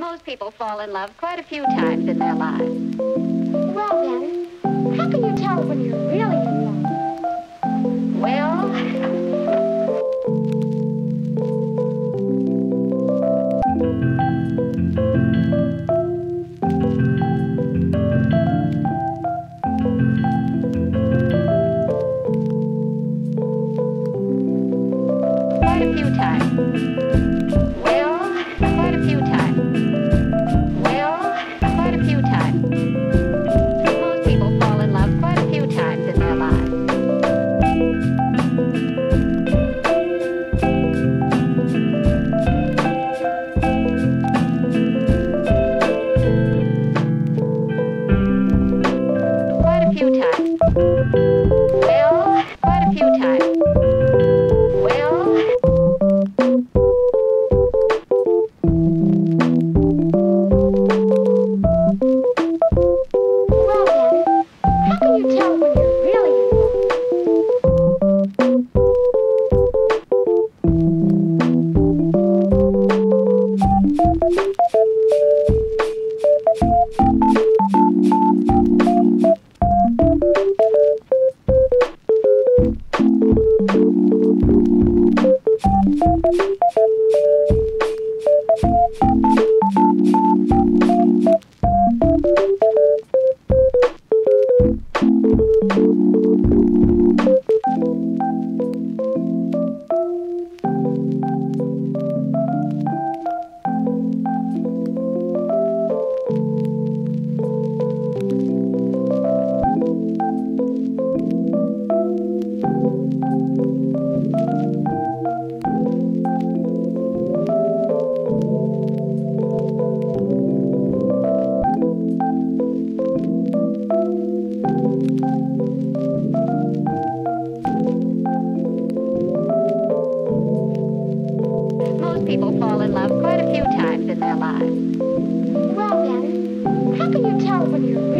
Most people fall in love quite a few times in their lives. Well then, how can you tell when you're really in love? Well, quite a few times. Few times. Well, quite a few times. Well, then, how can you tell when you're really? Most fall in love quite a few times in their lives. Well then, how can you tell when you're